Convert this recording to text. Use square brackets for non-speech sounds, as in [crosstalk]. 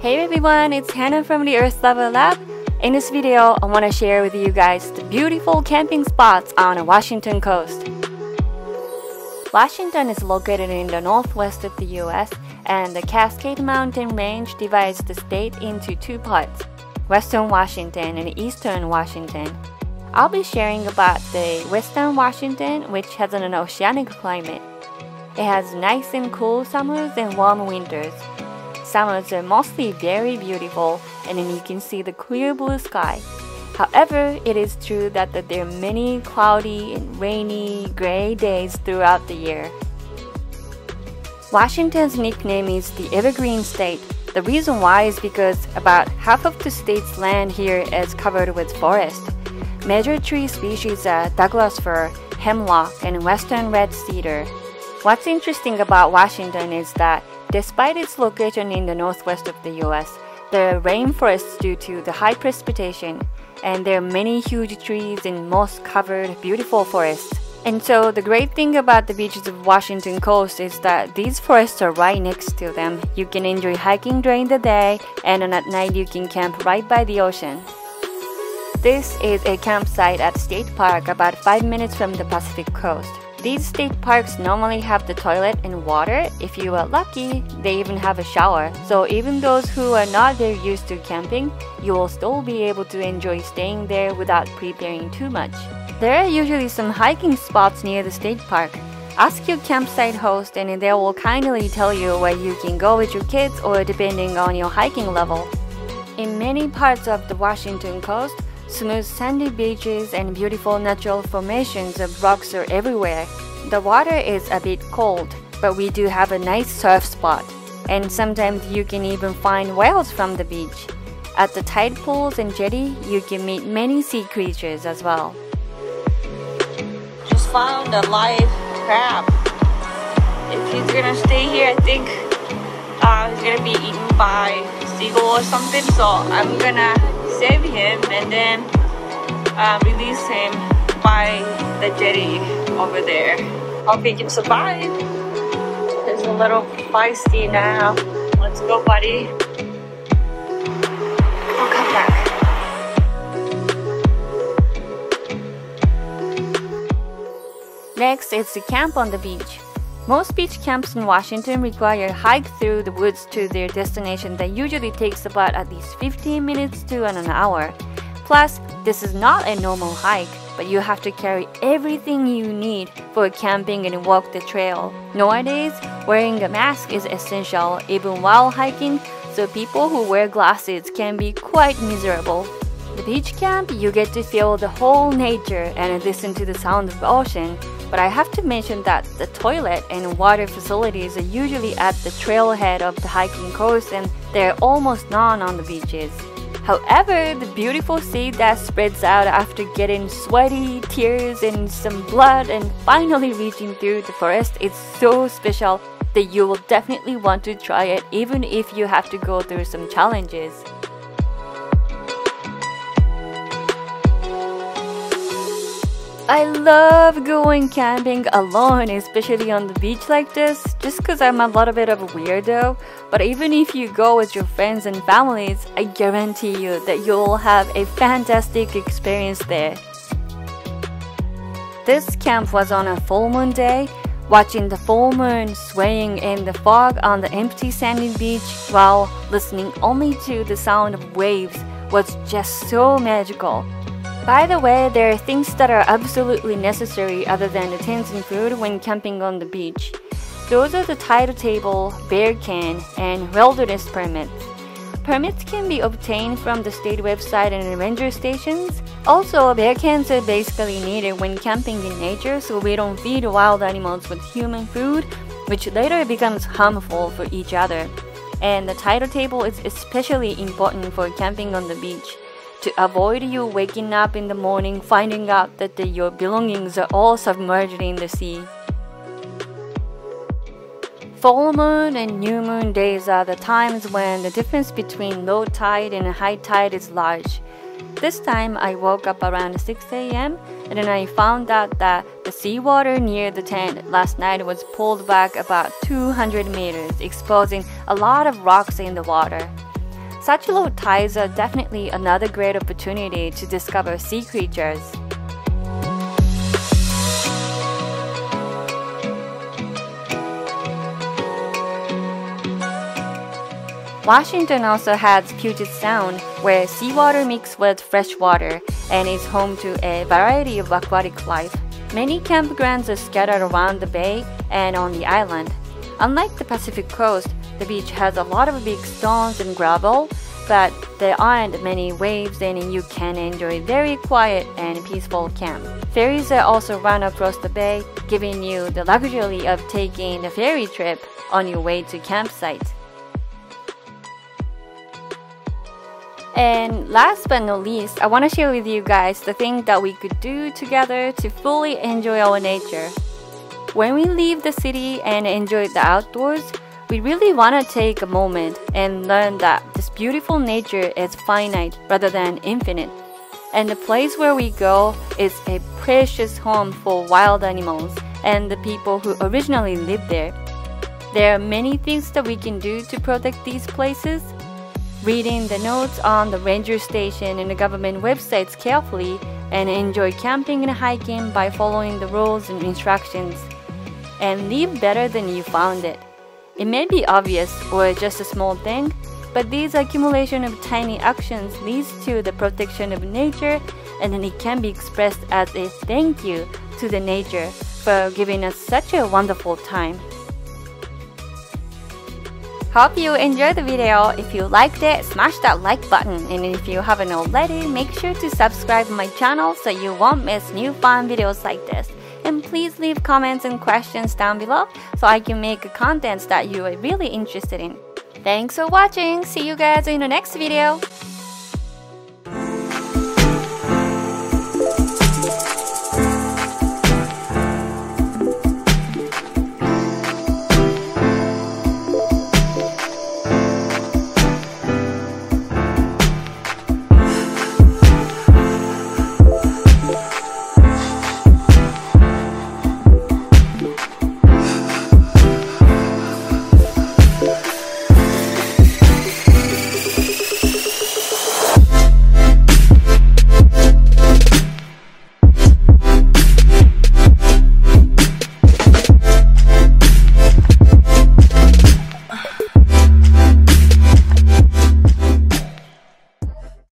Hey everyone, it's Hannah from the Earth Lover Lab. In this video, I want to share with you guys the beautiful camping spots on the Washington coast. Washington is located in the northwest of the US, and the Cascade Mountain Range divides the state into two parts Western Washington and Eastern Washington. I'll be sharing about the Western Washington, which has an oceanic climate. It has nice and cool summers and warm winters. Summers are mostly very beautiful, and you can see the clear blue sky. However, it is true that, that there are many cloudy and rainy, gray days throughout the year. Washington's nickname is the Evergreen State. The reason why is because about half of the state's land here is covered with forest. Major tree species are Douglas fir, hemlock, and western red cedar. What's interesting about Washington is that despite its location in the northwest of the US, there are rainforests due to the high precipitation, and there are many huge trees and moss covered beautiful forests. And so the great thing about the beaches of Washington coast is that these forests are right next to them. You can enjoy hiking during the day and at night you can camp right by the ocean. This is a campsite at State Park about 5 minutes from the Pacific coast. These state parks normally have the toilet and water. If you are lucky, they even have a shower. So even those who are not very used to camping, you will still be able to enjoy staying there without preparing too much. There are usually some hiking spots near the state park. Ask your campsite host and they will kindly tell you where you can go with your kids or depending on your hiking level. In many parts of the Washington coast, Smooth sandy beaches and beautiful natural formations of rocks are everywhere. The water is a bit cold, but we do have a nice surf spot. And sometimes you can even find whales from the beach. At the tide pools and jetty, you can meet many sea creatures as well. Just found a live crab. If he's gonna stay here, I think uh, he's gonna be eaten by seagull or something. So I'm gonna save him and then uh, release him by the jetty over there. Hope he survive. He's a little feisty now. Let's go, buddy. I'll come back. Next is the camp on the beach. Most beach camps in Washington require a hike through the woods to their destination that usually takes about at least 15 minutes to an hour. Plus, this is not a normal hike, but you have to carry everything you need for camping and walk the trail. Nowadays, wearing a mask is essential even while hiking, so people who wear glasses can be quite miserable. The beach camp, you get to feel the whole nature and listen to the sound of the ocean. But I have to mention that the toilet and water facilities are usually at the trailhead of the hiking course and there are almost none on the beaches. However, the beautiful sea that spreads out after getting sweaty, tears, and some blood and finally [laughs] reaching through the forest is so special that you will definitely want to try it even if you have to go through some challenges. I love going camping alone, especially on the beach like this, just because I'm a little bit of a weirdo. But even if you go with your friends and families, I guarantee you that you'll have a fantastic experience there. This camp was on a full moon day, watching the full moon swaying in the fog on the empty sandy beach while listening only to the sound of waves was just so magical. By the way, there are things that are absolutely necessary other than the tents and food when camping on the beach. Those are the tidal table, bear can, and wilderness permits. Permits can be obtained from the state website and ranger stations. Also, bear cans are basically needed when camping in nature so we don't feed wild animals with human food, which later becomes harmful for each other. And the tidal table is especially important for camping on the beach to avoid you waking up in the morning finding out that the, your belongings are all submerged in the sea. Full moon and new moon days are the times when the difference between low tide and high tide is large. This time I woke up around 6 a.m. and then I found out that the seawater near the tent last night was pulled back about 200 meters, exposing a lot of rocks in the water. Such low tides are definitely another great opportunity to discover sea creatures. Washington also has Puget Sound, where seawater mixes with fresh water and is home to a variety of aquatic life. Many campgrounds are scattered around the bay and on the island. Unlike the Pacific coast, the beach has a lot of big stones and gravel, but there aren't many waves and you can enjoy very quiet and peaceful camp. Ferries are also run across the bay, giving you the luxury of taking a ferry trip on your way to campsite. And last but not least, I want to share with you guys the thing that we could do together to fully enjoy our nature. When we leave the city and enjoy the outdoors, we really want to take a moment and learn that this beautiful nature is finite rather than infinite. And the place where we go is a precious home for wild animals and the people who originally lived there. There are many things that we can do to protect these places, reading the notes on the ranger station and the government websites carefully, and enjoy camping and hiking by following the rules and instructions. And leave better than you found it. It may be obvious or just a small thing, but these accumulation of tiny actions leads to the protection of nature and then it can be expressed as a thank you to the nature for giving us such a wonderful time. Hope you enjoyed the video. If you liked it, smash that like button. And if you haven't already, make sure to subscribe my channel so you won't miss new fun videos like this. And please leave comments and questions down below so I can make contents that you are really interested in. Thanks for watching. See you guys in the next video.